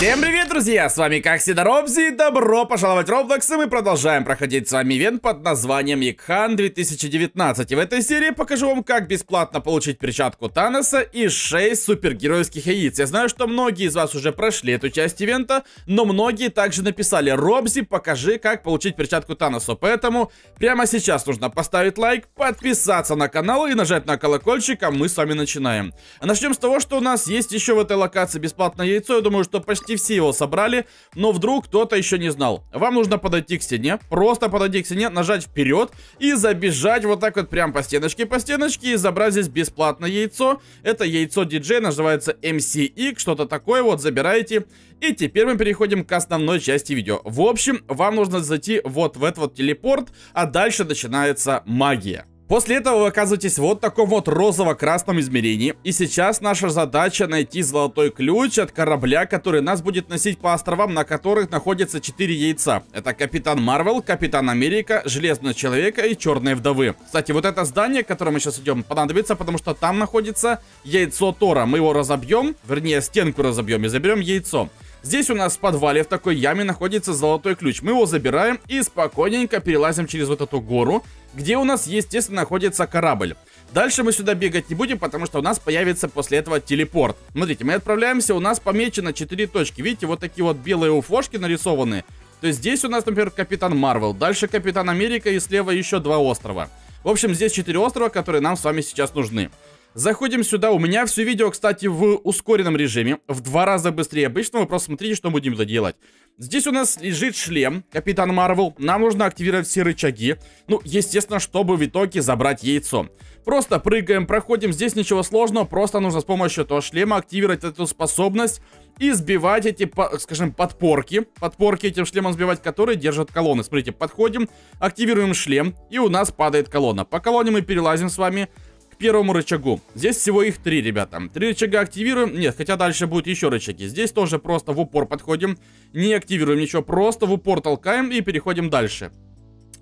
Всем привет, друзья! С вами как всегда Робзи, и добро пожаловать в Roblox, и мы продолжаем проходить с вами ивент под названием Икхан 2019. И в этой серии покажу вам, как бесплатно получить перчатку Таноса и 6 супергеройских яиц. Я знаю, что многие из вас уже прошли эту часть ивента, но многие также написали Робзи, покажи, как получить перчатку Таноса. Поэтому прямо сейчас нужно поставить лайк, подписаться на канал и нажать на колокольчик, а мы с вами начинаем. Начнем с того, что у нас есть еще в этой локации бесплатное яйцо. Я думаю, что почти почти все его собрали, но вдруг кто-то еще не знал. Вам нужно подойти к стене, просто подойти к стене, нажать вперед и забежать вот так вот прям по стеночке, по стеночке и забрать здесь бесплатно яйцо. Это яйцо диджей, называется MCX, что-то такое, вот забираете. И теперь мы переходим к основной части видео. В общем, вам нужно зайти вот в этот вот телепорт, а дальше начинается магия. После этого вы оказываетесь вот в таком вот розово-красном измерении. И сейчас наша задача найти золотой ключ от корабля, который нас будет носить по островам, на которых находятся 4 яйца. Это Капитан Марвел, Капитан Америка, Железный Человека и Черные Вдовы. Кстати, вот это здание, которое мы сейчас идем, понадобится, потому что там находится яйцо Тора. Мы его разобьем, вернее стенку разобьем и заберем яйцо. Здесь у нас в подвале в такой яме находится золотой ключ. Мы его забираем и спокойненько перелазим через вот эту гору где у нас, естественно, находится корабль. Дальше мы сюда бегать не будем, потому что у нас появится после этого телепорт. Смотрите, мы отправляемся, у нас помечено 4 точки. Видите, вот такие вот белые уфошки нарисованы. То есть здесь у нас, например, Капитан Марвел, дальше Капитан Америка и слева еще два острова. В общем, здесь 4 острова, которые нам с вами сейчас нужны. Заходим сюда. У меня все видео, кстати, в ускоренном режиме. В два раза быстрее обычного. Просто смотрите, что будем делать. Здесь у нас лежит шлем, Капитан Марвел. Нам нужно активировать все рычаги. Ну, естественно, чтобы в итоге забрать яйцо. Просто прыгаем, проходим. Здесь ничего сложного. Просто нужно с помощью этого шлема активировать эту способность и сбивать эти, скажем, подпорки. Подпорки этим шлемом сбивать, которые держат колонны. Смотрите, подходим, активируем шлем, и у нас падает колонна. По колонне мы перелазим с вами первому рычагу. Здесь всего их три, ребята. Три рычага активируем. Нет, хотя дальше будут еще рычаги. Здесь тоже просто в упор подходим. Не активируем ничего, просто в упор толкаем и переходим дальше.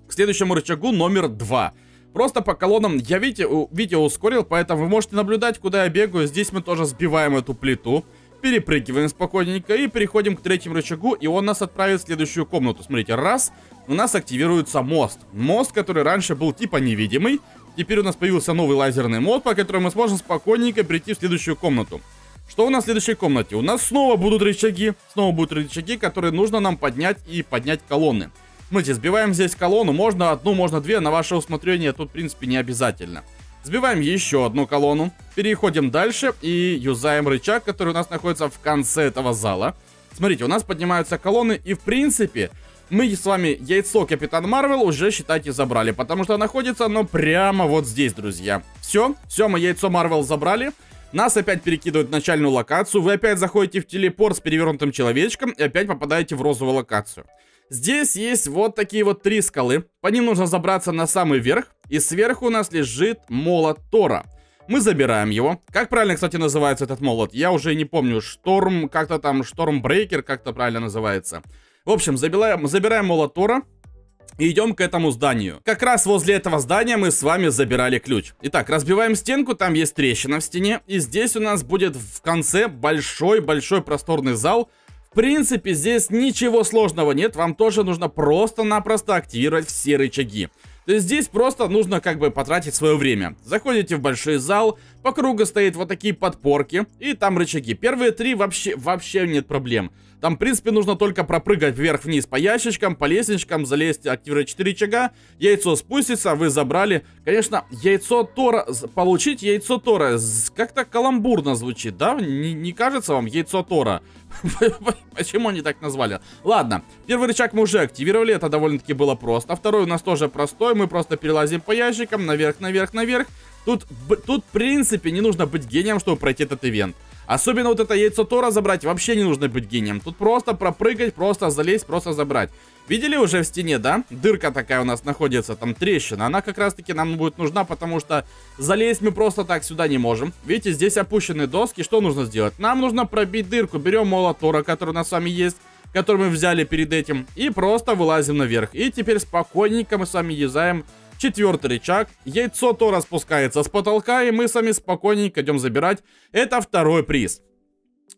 К следующему рычагу номер два. Просто по колоннам, я видите, видео ускорил, поэтому вы можете наблюдать, куда я бегаю. Здесь мы тоже сбиваем эту плиту. Перепрыгиваем спокойненько и переходим к третьему рычагу, и он нас отправит в следующую комнату. Смотрите, раз, у нас активируется мост. Мост, который раньше был типа невидимый, Теперь у нас появился новый лазерный мод, по которому мы сможем спокойненько прийти в следующую комнату. Что у нас в следующей комнате? У нас снова будут рычаги. Снова будут рычаги, которые нужно нам поднять и поднять колонны. Смотрите, сбиваем здесь колонну. Можно одну, можно две. На ваше усмотрение тут, в принципе, не обязательно. Сбиваем еще одну колонну. Переходим дальше и юзаем рычаг, который у нас находится в конце этого зала. Смотрите, у нас поднимаются колонны и, в принципе, мы с вами яйцо Капитан Марвел уже, считайте, забрали, потому что находится оно прямо вот здесь, друзья. Все, все, мы яйцо Марвел забрали. Нас опять перекидывают в начальную локацию, вы опять заходите в телепорт с перевернутым человечком и опять попадаете в розовую локацию. Здесь есть вот такие вот три скалы, по ним нужно забраться на самый верх, и сверху у нас лежит молот Тора. Мы забираем его. Как правильно, кстати, называется этот молот? Я уже не помню. Шторм, как-то там, Штормбрейкер, как-то правильно называется. В общем, забираем, забираем молотора и идем к этому зданию. Как раз возле этого здания мы с вами забирали ключ. Итак, разбиваем стенку, там есть трещина в стене. И здесь у нас будет в конце большой-большой просторный зал. В принципе, здесь ничего сложного нет. Вам тоже нужно просто-напросто активировать все рычаги. То есть здесь просто нужно как бы потратить свое время. Заходите в большой зал, по кругу стоит вот такие подпорки, и там рычаги. Первые три вообще, вообще нет проблем. Там, в принципе, нужно только пропрыгать вверх-вниз по ящичкам, по лестничкам, залезть, активировать 4 рычага, яйцо спустится, вы забрали. Конечно, яйцо Тора, получить яйцо Тора, как-то каламбурно звучит, да? Не, не кажется вам яйцо Тора? Почему они так назвали? Ладно, первый рычаг мы уже активировали, это довольно-таки было просто. Второй у нас тоже простой, мы просто перелазим по ящикам, наверх, наверх, наверх. Тут, тут, в принципе, не нужно быть гением, чтобы пройти этот ивент. Особенно вот это яйцо Тора забрать вообще не нужно быть гением. Тут просто пропрыгать, просто залезть, просто забрать. Видели уже в стене, да? Дырка такая у нас находится, там трещина. Она как раз таки нам будет нужна, потому что залезть мы просто так сюда не можем. Видите, здесь опущены доски. Что нужно сделать? Нам нужно пробить дырку. Берем молот Тора, который у нас с вами есть который мы взяли перед этим, и просто вылазим наверх. И теперь спокойненько мы с вами езжаем Четвертый рычаг. Яйцо то распускается с потолка, и мы сами спокойненько идем забирать. Это второй приз.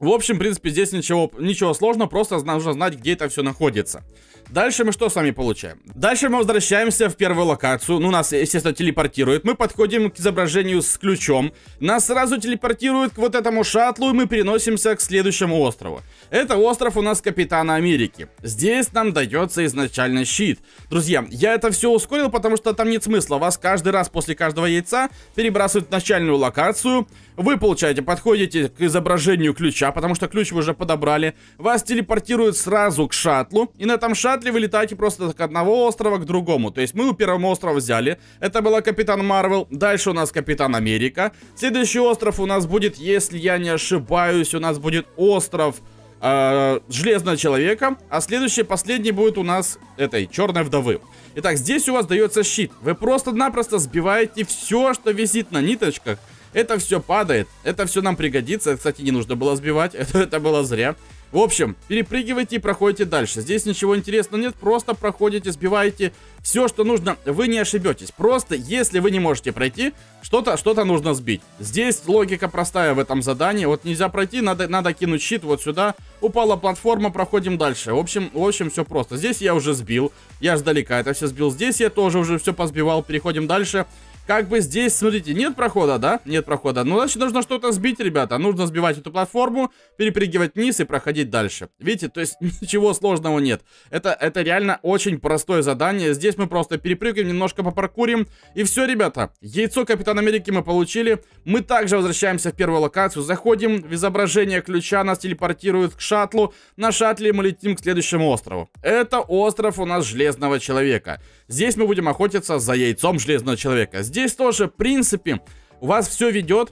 В общем, в принципе, здесь ничего, ничего сложного, просто нужно знать, где это все находится. Дальше мы что с вами получаем? Дальше мы возвращаемся в первую локацию. Ну, нас, естественно, телепортирует. Мы подходим к изображению с ключом. Нас сразу телепортируют к вот этому шаттлу, и мы переносимся к следующему острову. Это остров у нас Капитана Америки. Здесь нам дается изначально щит. Друзья, я это все ускорил, потому что там нет смысла. Вас каждый раз после каждого яйца перебрасывают в начальную локацию. Вы, получаете, подходите к изображению ключа, потому что ключ вы уже подобрали. Вас телепортируют сразу к шаттлу. И на этом шаттле вы летаете просто от одного острова к другому. То есть мы у первого острова взяли. Это была Капитан Марвел. Дальше у нас Капитан Америка. Следующий остров у нас будет, если я не ошибаюсь, у нас будет остров э, Железного Человека. А следующий, последний будет у нас этой Черной Вдовы. Итак, здесь у вас дается щит. Вы просто-напросто сбиваете все, что висит на ниточках. Это все падает, это все нам пригодится. Кстати, не нужно было сбивать, это, это было зря. В общем, перепрыгивайте и проходите дальше. Здесь ничего интересного нет, просто проходите, сбиваете все, что нужно. Вы не ошибетесь. Просто, если вы не можете пройти, что-то что, -то, нужно сбить. Здесь логика простая в этом задании. Вот нельзя пройти, надо, надо кинуть щит вот сюда. Упала платформа, проходим дальше. В общем, в общем, все просто. Здесь я уже сбил, я сдалека это все сбил. Здесь я тоже уже все позбивал, переходим дальше. Как бы здесь, смотрите, нет прохода, да? Нет прохода. Ну, значит, нужно что-то сбить, ребята. Нужно сбивать эту платформу, перепрыгивать вниз и проходить дальше. Видите, то есть ничего сложного нет. Это, это реально очень простое задание. Здесь мы просто перепрыгаем, немножко попаркурим. И все, ребята. Яйцо Капитана Америки мы получили. Мы также возвращаемся в первую локацию. Заходим в изображение ключа, нас телепортируют к шаттлу. На шаттле мы летим к следующему острову. Это остров у нас Железного Человека. Здесь мы будем охотиться за яйцом Железного Человека. Здесь тоже, в принципе, у вас все ведет.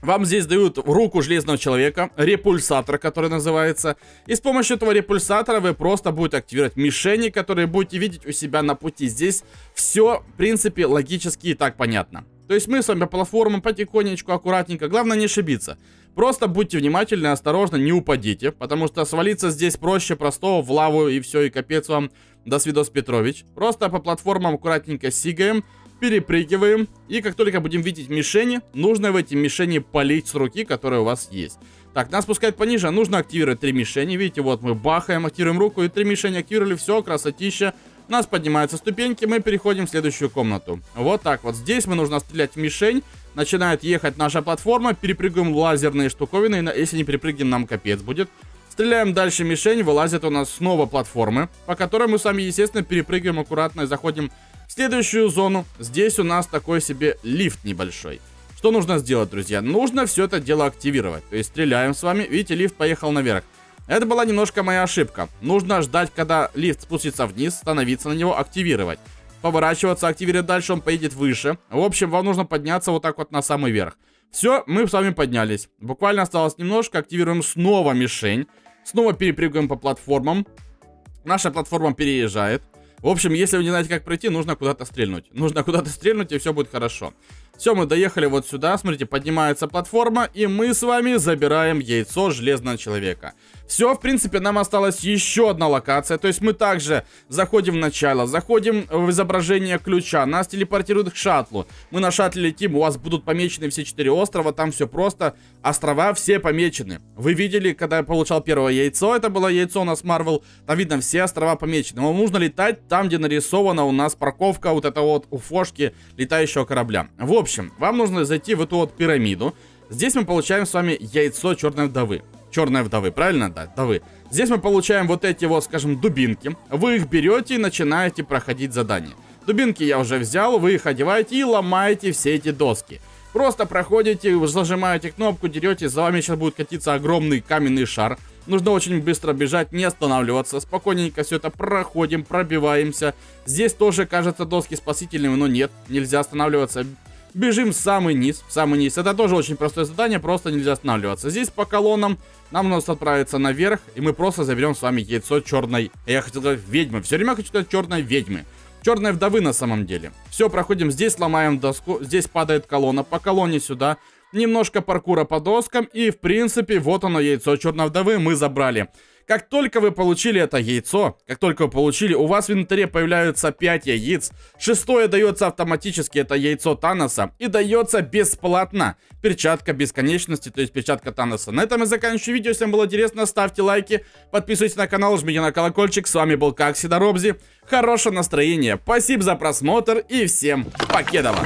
Вам здесь дают руку железного человека, репульсатор, который называется. И с помощью этого репульсатора вы просто будете активировать мишени, которые будете видеть у себя на пути. Здесь все, в принципе, логически и так понятно. То есть мы с вами по платформам потихонечку, аккуратненько. Главное не ошибиться. Просто будьте внимательны, осторожны, не упадите. Потому что свалиться здесь проще простого в лаву и все, и капец вам. До свидос, Петрович. Просто по платформам аккуратненько сигаем перепрыгиваем. И как только будем видеть мишени, нужно в эти мишени полить с руки, которые у вас есть. Так, нас спускать пониже, нужно активировать три мишени. Видите, вот мы бахаем, активируем руку, и три мишени активировали, все, красотища. У нас поднимаются ступеньки, мы переходим в следующую комнату. Вот так вот, здесь мы нужно стрелять в мишень. Начинает ехать наша платформа, перепрыгиваем лазерные штуковины, если не перепрыгнем, нам капец будет. Стреляем дальше мишень, вылазит у нас снова платформы, по которой мы с вами, естественно, перепрыгиваем аккуратно и заходим в следующую зону. Здесь у нас такой себе лифт небольшой. Что нужно сделать, друзья? Нужно все это дело активировать. То есть стреляем с вами. Видите, лифт поехал наверх. Это была немножко моя ошибка. Нужно ждать, когда лифт спустится вниз, становиться на него, активировать. Поворачиваться, активировать дальше, он поедет выше. В общем, вам нужно подняться вот так вот на самый верх. Все, мы с вами поднялись. Буквально осталось немножко, активируем снова мишень. Снова перепрыгиваем по платформам. Наша платформа переезжает. В общем, если вы не знаете, как пройти, нужно куда-то стрельнуть. Нужно куда-то стрельнуть, и все будет хорошо. Все, мы доехали вот сюда. Смотрите, поднимается платформа, и мы с вами забираем яйцо железного человека. Все, в принципе, нам осталась еще одна локация. То есть мы также заходим в начало, заходим в изображение ключа, нас телепортируют к шаттлу. Мы на шаттле летим, у вас будут помечены все четыре острова, там все просто. Острова все помечены. Вы видели, когда я получал первое яйцо, это было яйцо у нас Marvel, там видно все острова помечены. Вам нужно летать там, где нарисована у нас парковка вот этого вот уфошки летающего корабля. В общем, вам нужно зайти в эту вот пирамиду. Здесь мы получаем с вами яйцо черной вдовы черной вдовы, правильно? Да, вдовы. Здесь мы получаем вот эти вот, скажем, дубинки. Вы их берете и начинаете проходить задание. Дубинки я уже взял, вы их одеваете и ломаете все эти доски. Просто проходите, зажимаете кнопку, дерете, за вами сейчас будет катиться огромный каменный шар. Нужно очень быстро бежать, не останавливаться. Спокойненько все это проходим, пробиваемся. Здесь тоже, кажется, доски спасительными, но нет. Нельзя останавливаться. Бежим в самый низ, в самый низ. Это тоже очень простое задание, просто нельзя останавливаться. Здесь по колоннам нам нужно отправиться наверх, и мы просто заберем с вами яйцо черной... Я хотел сказать ведьмы. Все время хочу сказать черной ведьмы. Черной вдовы на самом деле. Все, проходим здесь, ломаем доску. Здесь падает колонна. По колонне сюда. Немножко паркура по доскам. И, в принципе, вот оно, яйцо черной вдовы мы забрали. Как только вы получили это яйцо, как только вы получили, у вас в инвентаре появляются 5 яиц. Шестое дается автоматически, это яйцо Таноса. И дается бесплатно перчатка бесконечности, то есть перчатка Таноса. На этом я заканчиваю видео. Если вам было интересно, ставьте лайки, подписывайтесь на канал, жмите на колокольчик. С вами был как всегда Робзи. Хорошего настроения, спасибо за просмотр и всем покедова.